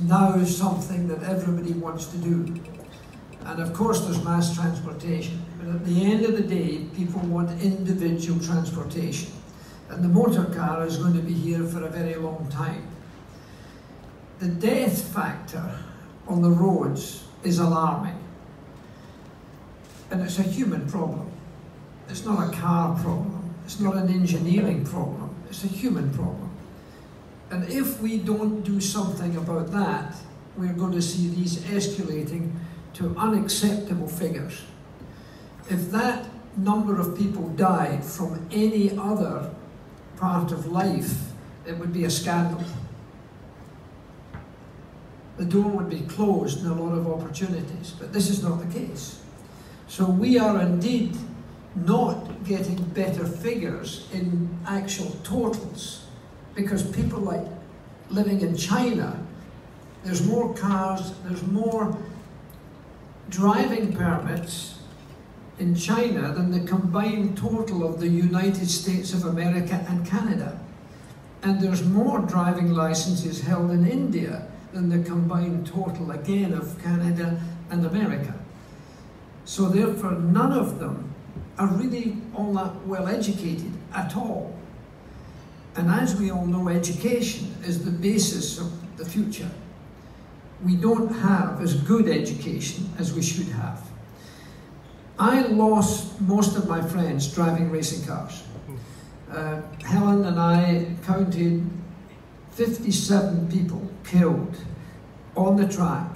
now something that everybody wants to do. And of course, there's mass transportation. But at the end of the day, people want individual transportation. And the motor car is going to be here for a very long time. The death factor on the roads is alarming. And it's a human problem. It's not a car problem. It's not an engineering problem. It's a human problem. And if we don't do something about that, we're going to see these escalating to unacceptable figures. If that number of people died from any other part of life, it would be a scandal. The door would be closed and a lot of opportunities, but this is not the case. So we are indeed not getting better figures in actual totals because people like living in China, there's more cars, there's more driving permits in China than the combined total of the United States of America and Canada. And there's more driving licenses held in India than the combined total, again, of Canada and America. So therefore, none of them are really all that well educated at all. And as we all know, education is the basis of the future. We don't have as good education as we should have. I lost most of my friends driving racing cars. Uh, Helen and I counted 57 people killed on the track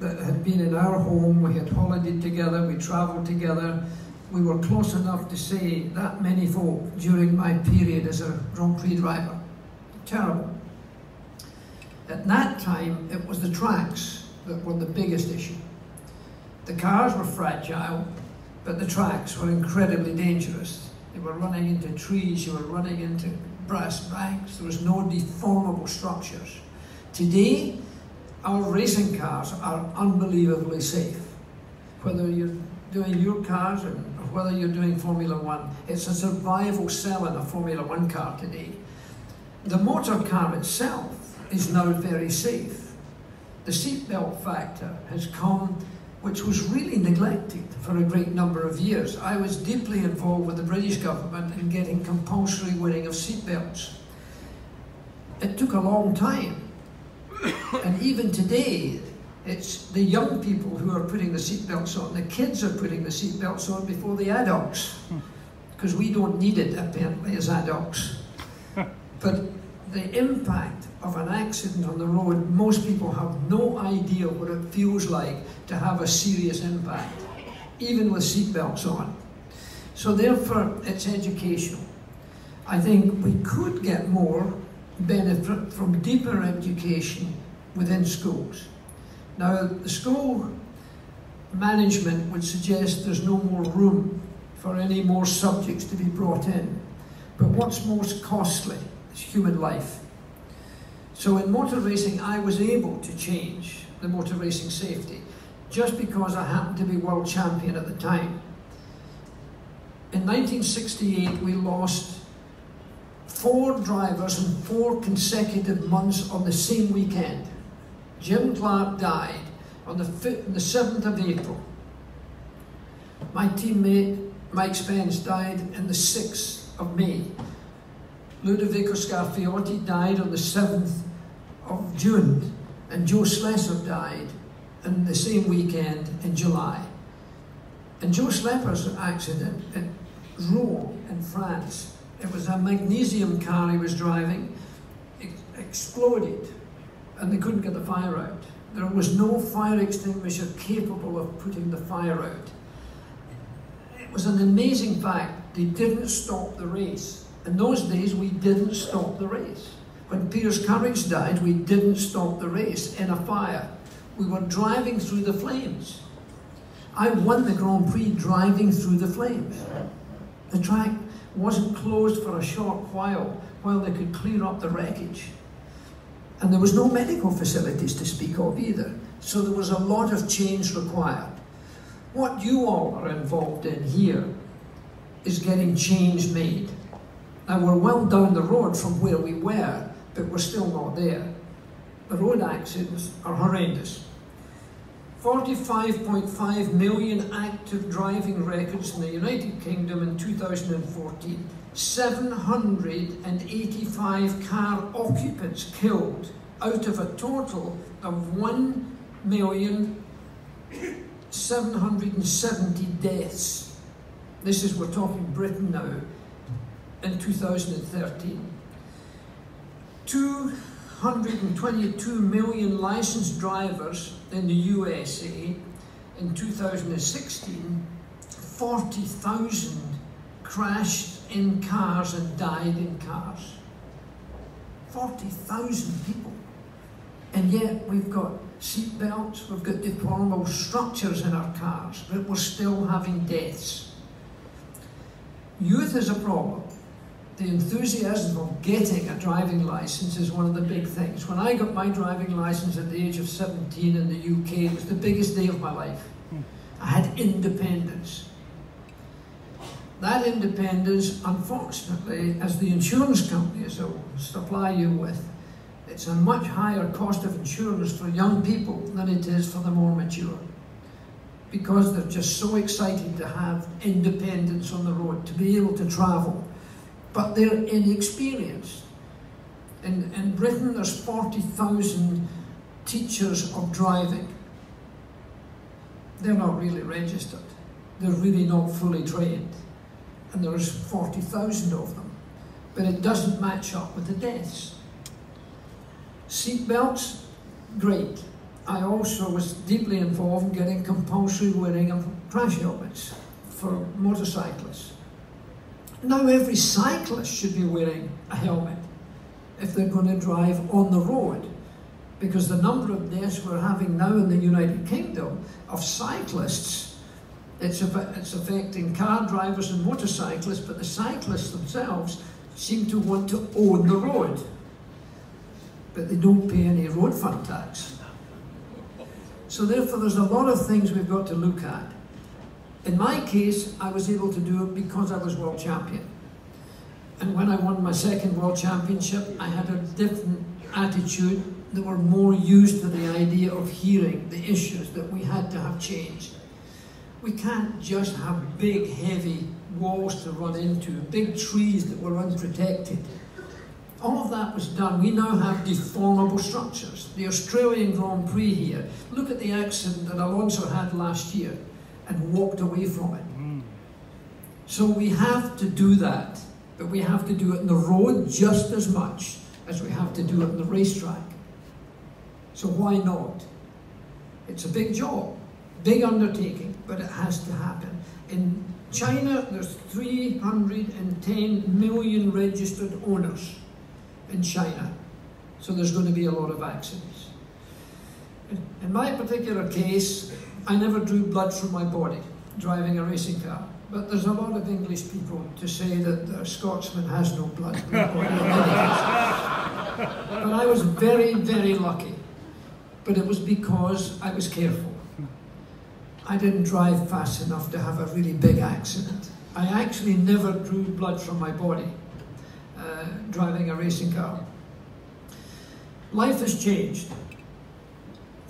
that had been in our home. We had holidayed together, we travelled together, we were close enough to say that many folk during my period as a Grand Prix driver. Terrible. At that time, it was the tracks that were the biggest issue. The cars were fragile, but the tracks were incredibly dangerous. They were running into trees, you were running into brass banks, there was no deformable structures. Today, our racing cars are unbelievably safe. Whether you're doing your cars or whether you're doing Formula One. It's a survival cell in a Formula One car today. The motor car itself is now very safe. The seatbelt factor has come, which was really neglected for a great number of years. I was deeply involved with the British government in getting compulsory wearing of seatbelts. It took a long time. And even today, it's the young people who are putting the seatbelts on. The kids are putting the seatbelts on before the adults, hmm. because we don't need it apparently as adults. Hmm. but the impact of an accident on the road, most people have no idea what it feels like to have a serious impact, even with seatbelts on. So therefore, it's educational. I think we could get more benefit from deeper education within schools. Now, the school management would suggest there's no more room for any more subjects to be brought in. But what's most costly is human life. So in motor racing, I was able to change the motor racing safety just because I happened to be world champion at the time. In 1968, we lost four drivers in four consecutive months on the same weekend. Jim Clark died on the, 5th, the 7th of April. My teammate Mike Spence died on the 6th of May. Ludovico Scarfiotti died on the 7th of June, and Jo Schlesser died on the same weekend in July. And Jo Schlesser's accident at Rouen in France, it was a magnesium car he was driving, it exploded and they couldn't get the fire out. There was no fire extinguisher capable of putting the fire out. It was an amazing fact. They didn't stop the race. In those days, we didn't stop the race. When Piers Courage died, we didn't stop the race in a fire. We were driving through the flames. I won the Grand Prix driving through the flames. The track wasn't closed for a short while while they could clear up the wreckage. And there was no medical facilities to speak of either. So there was a lot of change required. What you all are involved in here is getting change made. Now we're well down the road from where we were, but we're still not there. the road accidents are horrendous. 45.5 million active driving records in the United Kingdom in 2014. 785 car occupants killed out of a total of 1 million 770 deaths. This is, we're talking Britain now, in 2013. 222 million licensed drivers in the USA in 2016, 40,000 crashed in cars and died in cars. 40,000 people. And yet we've got seat belts, we've got deformable structures in our cars, but we're still having deaths. Youth is a problem. The enthusiasm of getting a driving license is one of the big things. When I got my driving license at the age of 17 in the UK, it was the biggest day of my life. I had independence. That independence, unfortunately, as the insurance companies will supply you with, it's a much higher cost of insurance for young people than it is for the more mature. Because they're just so excited to have independence on the road, to be able to travel. But they're inexperienced. In, in Britain, there's 40,000 teachers of driving. They're not really registered. They're really not fully trained. And there's 40,000 of them. But it doesn't match up with the deaths. Seat belts, great. I also was deeply involved in getting compulsory wearing of crash helmets for motorcyclists. Now every cyclist should be wearing a helmet if they're going to drive on the road. Because the number of deaths we're having now in the United Kingdom of cyclists, it's, it's affecting car drivers and motorcyclists, but the cyclists themselves seem to want to own the road but they don't pay any road fund tax. So therefore there's a lot of things we've got to look at. In my case, I was able to do it because I was world champion. And when I won my second world championship, I had a different attitude that were more used to the idea of hearing the issues that we had to have changed. We can't just have big, heavy walls to run into, big trees that were unprotected. All of that was done. We now have deformable structures. The Australian Grand Prix here, look at the accident that Alonso had last year and walked away from it. Mm. So we have to do that, but we have to do it in the road just as much as we have to do it in the racetrack. So why not? It's a big job, big undertaking, but it has to happen. In China, there's 310 million registered owners in China. So there's going to be a lot of accidents. In my particular case, I never drew blood from my body driving a racing car. But there's a lot of English people to say that a Scotsman has no blood but I was very, very lucky. But it was because I was careful. I didn't drive fast enough to have a really big accident. I actually never drew blood from my body uh, driving a racing car. Life has changed.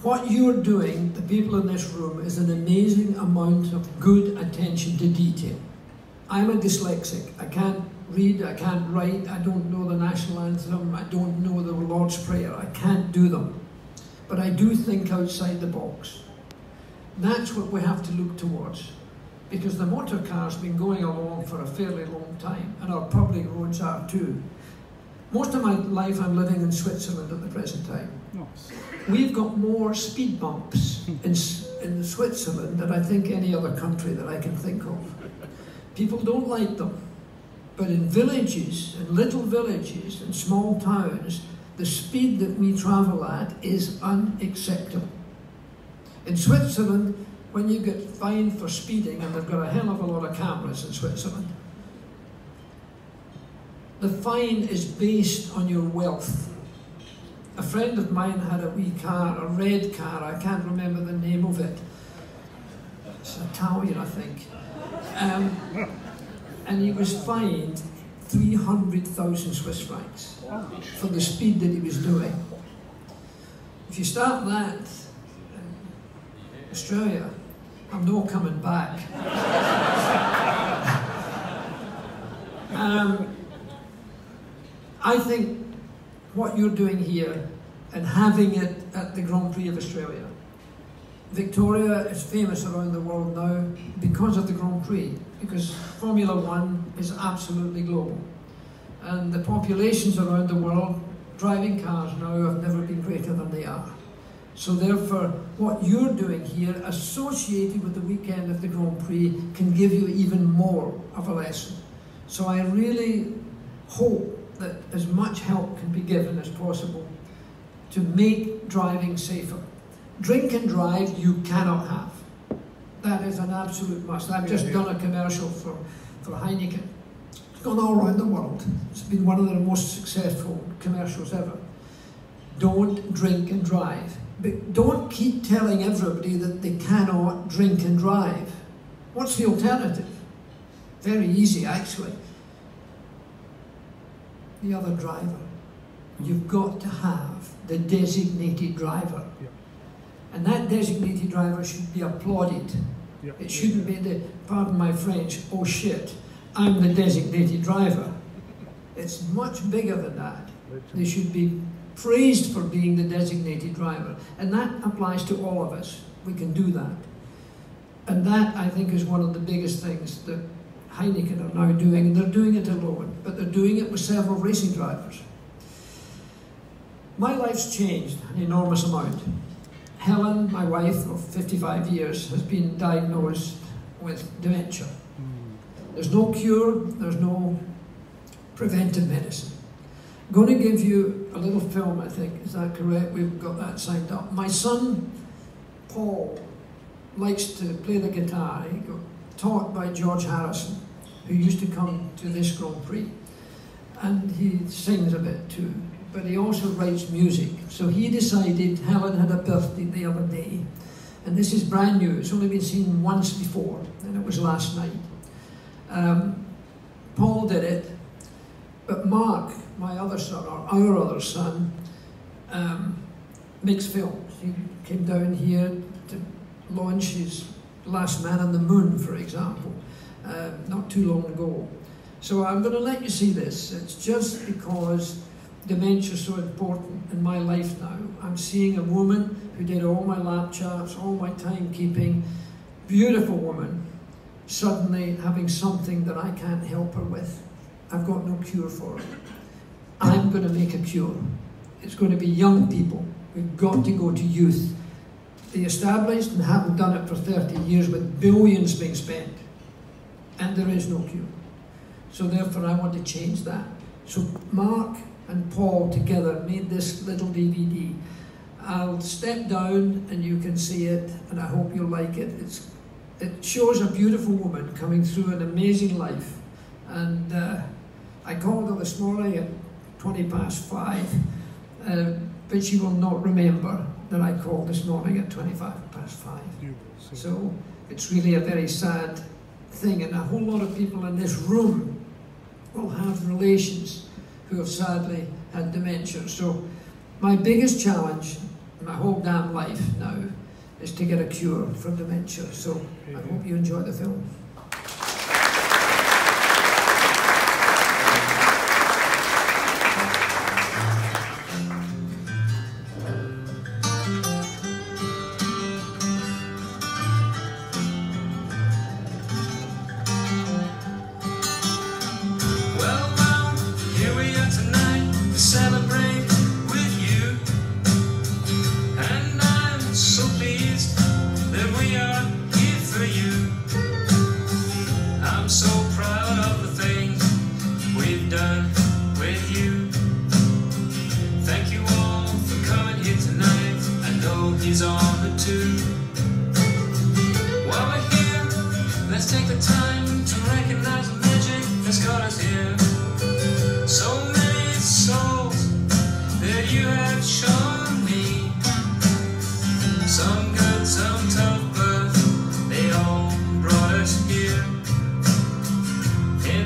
What you're doing, the people in this room, is an amazing amount of good attention to detail. I'm a dyslexic. I can't read, I can't write, I don't know the national anthem, I don't know the Lord's Prayer, I can't do them. But I do think outside the box. That's what we have to look towards because the motor car's been going along for a fairly long time, and our public roads are too. Most of my life I'm living in Switzerland at the present time. Nice. We've got more speed bumps in, in Switzerland than I think any other country that I can think of. People don't like them. But in villages, in little villages, in small towns, the speed that we travel at is unacceptable. In Switzerland, when you get fined for speeding, and they've got a hell of a lot of cameras in Switzerland, the fine is based on your wealth. A friend of mine had a wee car, a red car, I can't remember the name of it. It's Italian, I think. Um, and he was fined 300,000 Swiss francs for the speed that he was doing. if you start that Australia, I'm not coming back. um, I think what you're doing here and having it at the Grand Prix of Australia. Victoria is famous around the world now because of the Grand Prix, because Formula One is absolutely global. And the populations around the world driving cars now have never been greater than they are. So therefore, what you're doing here, associated with the weekend of the Grand Prix, can give you even more of a lesson. So I really hope that as much help can be given as possible to make driving safer. Drink and drive you cannot have. That is an absolute must. I've just done a commercial for, for Heineken. It's gone all around the world. It's been one of the most successful commercials ever. Don't drink and drive. But don't keep telling everybody that they cannot drink and drive. What's the alternative? Very easy, actually. The other driver. You've got to have the designated driver. Yeah. And that designated driver should be applauded. Yeah. It shouldn't be the, pardon my French, oh shit, I'm the designated driver. It's much bigger than that. They should be praised for being the designated driver. And that applies to all of us. We can do that. And that, I think, is one of the biggest things that Heineken are now doing. And they're doing it alone, but they're doing it with several racing drivers. My life's changed an enormous amount. Helen, my wife of 55 years, has been diagnosed with dementia. There's no cure, there's no preventive medicine. I'm going to give you a little film, I think. Is that correct? We've got that signed up. My son, Paul, likes to play the guitar. He got taught by George Harrison, who used to come to this Grand Prix. And he sings a bit too but he also writes music. So he decided Helen had a birthday the other day, and this is brand new. It's only been seen once before, and it was last night. Um, Paul did it, but Mark, my other son, or our other son, um, makes films. He came down here to launch his Last Man on the Moon, for example, uh, not too long ago. So I'm going to let you see this. It's just because dementia is so important in my life now. I'm seeing a woman who did all my lap charts, all my timekeeping, beautiful woman, suddenly having something that I can't help her with. I've got no cure for it. I'm going to make a cure. It's going to be young people. We've got to go to youth. The established and haven't done it for 30 years with billions being spent. And there is no cure. So therefore I want to change that. So Mark and Paul together made this little DVD. I'll step down and you can see it, and I hope you'll like it. It's, it shows a beautiful woman coming through an amazing life. And uh, I called her this morning at 20 past five, uh, but she will not remember that I called this morning at 25 past five. So it's really a very sad thing, and a whole lot of people in this room will have relations who have sadly had dementia. So my biggest challenge, in my whole damn life now, is to get a cure for dementia. So I hope you enjoy the film.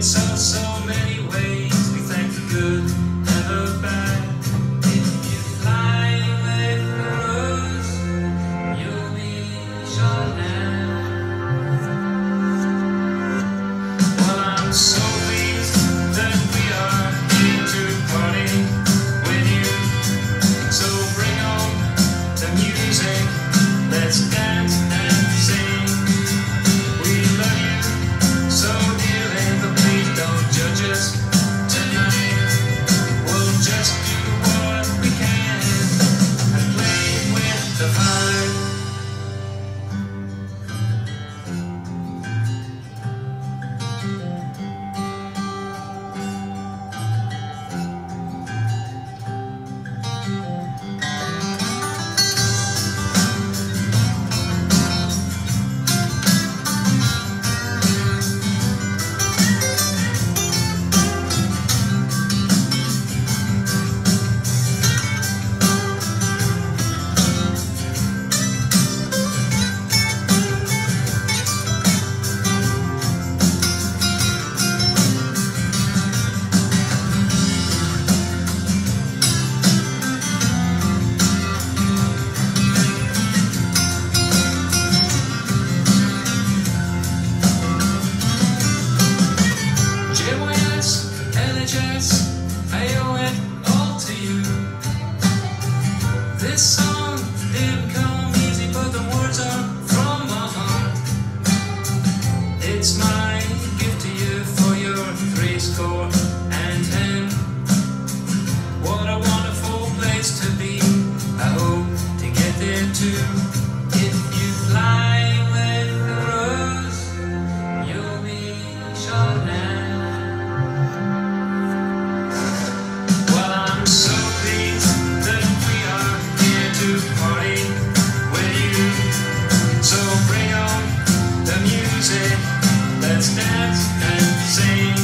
It's so, so dance, dance, and sing.